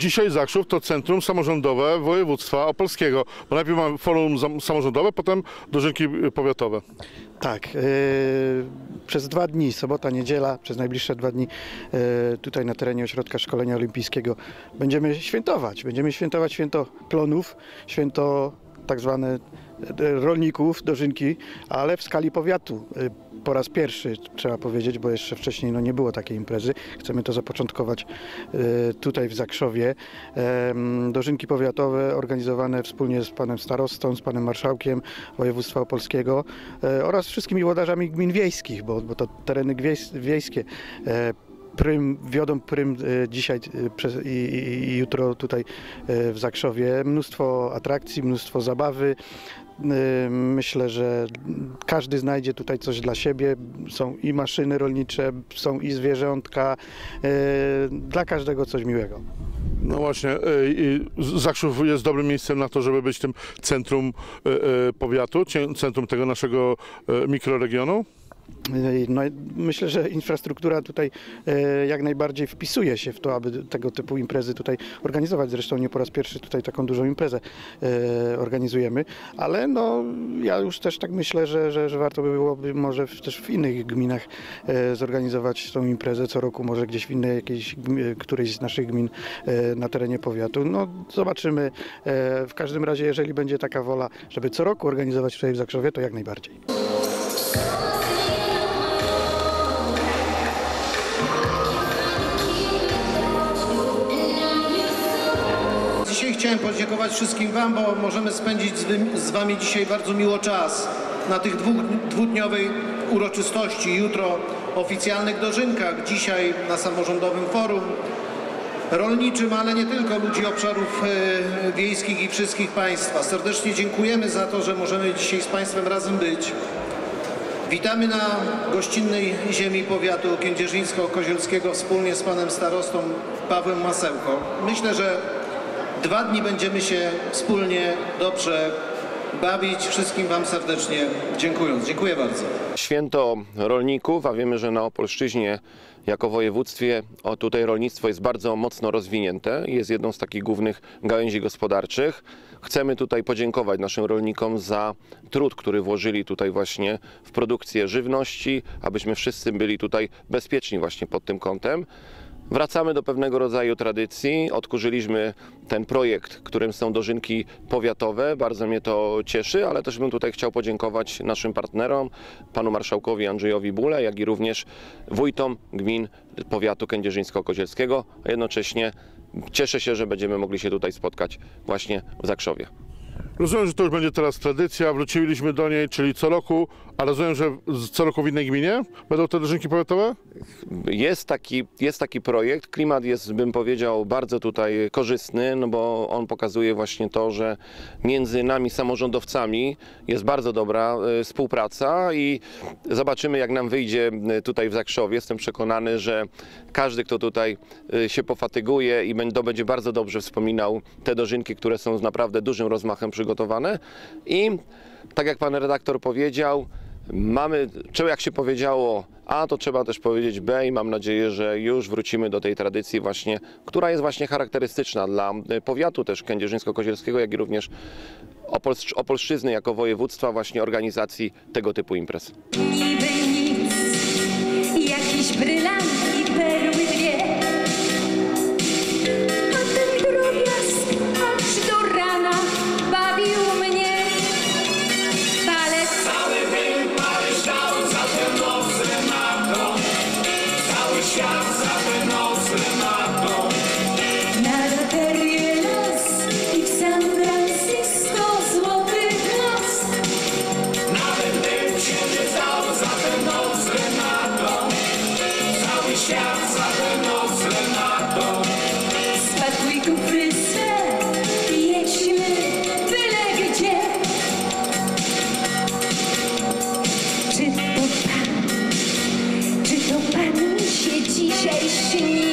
Dzisiaj Zakrzów to centrum samorządowe województwa opolskiego, bo najpierw mamy forum samorządowe, potem dożynki powiatowe. Tak, e, przez dwa dni, sobota, niedziela, przez najbliższe dwa dni e, tutaj na terenie Ośrodka Szkolenia Olimpijskiego będziemy świętować. Będziemy świętować święto plonów, święto tak zwane e, rolników, dożynki, ale w skali powiatu. E, Po raz pierwszy trzeba powiedzieć, bo jeszcze wcześniej no, nie było takiej imprezy. Chcemy to zapoczątkować e, tutaj w Zakrzowie. Dożynki powiatowe organizowane wspólnie z panem starostą, z panem marszałkiem województwa opolskiego oraz wszystkimi włodarzami gmin wiejskich, bo, bo to tereny wiejskie. Prym, wiodą prym e, dzisiaj e, i, i, i jutro tutaj e, w Zakrzowie. Mnóstwo atrakcji, mnóstwo zabawy. Myślę, że każdy znajdzie tutaj coś dla siebie. Są i maszyny rolnicze, są i zwierzątka. Dla każdego coś miłego. No właśnie, Zakrzów jest dobrym miejscem na to, żeby być tym centrum powiatu, centrum tego naszego mikroregionu. No, myślę, że infrastruktura tutaj e, jak najbardziej wpisuje się w to, aby tego typu imprezy tutaj organizować. Zresztą nie po raz pierwszy tutaj taką dużą imprezę e, organizujemy, ale no, ja już też tak myślę, że, że, że warto by byłoby może też w innych gminach e, zorganizować tą imprezę co roku, może gdzieś w innej jakiejś, którejś z naszych gmin na terenie powiatu. No zobaczymy. W każdym razie, jeżeli będzie taka wola, żeby co roku organizować tutaj w Zakrzowie, to jak najbardziej. Chciałem podziękować wszystkim Wam, bo możemy spędzić z, Wami dzisiaj bardzo miło czas na tych dwóch, dwudniowej uroczystości. Jutro oficjalnych dożynkach, dzisiaj na samorządowym forum rolniczym, ale nie tylko ludzi obszarów e, wiejskich i wszystkich Państwa. Serdecznie dziękujemy za to, że możemy dzisiaj z Państwem razem być. Witamy na gościnnej ziemi powiatu kędzierzyńsko-kozielskiego wspólnie z panem starostą Pawłem Masełko. Myślę, że dwa dni będziemy się wspólnie dobrze bawić. Wszystkim wam serdecznie dziękując. Dziękuję bardzo. Święto rolników, a wiemy, że na Opolszczyźnie jako województwie o tutaj rolnictwo jest bardzo mocno rozwinięte. Jest jedną z takich głównych gałęzi gospodarczych. Chcemy tutaj podziękować naszym rolnikom za trud, który włożyli tutaj właśnie w produkcję żywności, abyśmy wszyscy byli tutaj bezpieczni właśnie pod tym kątem. Wracamy do pewnego rodzaju tradycji. Odkurzyliśmy ten projekt, którym są dożynki powiatowe. Bardzo mnie to cieszy, ale też bym tutaj chciał podziękować naszym partnerom, panu marszałkowi Andrzejowi Bule, jak i również wójtom gmin powiatu kędzierzyńsko-kozielskiego. Jednocześnie cieszę się, że będziemy mogli się tutaj spotkać właśnie w Zakrzowie. Rozumiem, że to już będzie teraz tradycja, wróciliśmy do niej, czyli co roku, a rozumiem, że co roku w innej gminie będą te dożynki powiatowe? Jest taki, jest taki projekt. Klimat jest, bym powiedział, bardzo tutaj korzystny, no bo on pokazuje właśnie to, że między nami samorządowcami jest bardzo dobra e, współpraca i zobaczymy, jak nam wyjdzie e, tutaj w Zakrzowie. Jestem przekonany, że każdy, kto tutaj e, się pofatyguje i będzie bardzo dobrze wspominał te dożynki, które są z naprawdę dużym rozmachem przygotowane. I tak jak pan redaktor powiedział, Mamy, czy jak się powiedziało A, to trzeba też powiedzieć B i mam nadzieję, że już wrócimy do tej tradycji właśnie, która jest właśnie charakterystyczna dla y, powiatu też kędzierzyńsko-kozielskiego, jak i również Opolszcz- Opolszczyzny jako województwa właśnie organizacji tego typu imprez. Niby nic, jakiś brylant see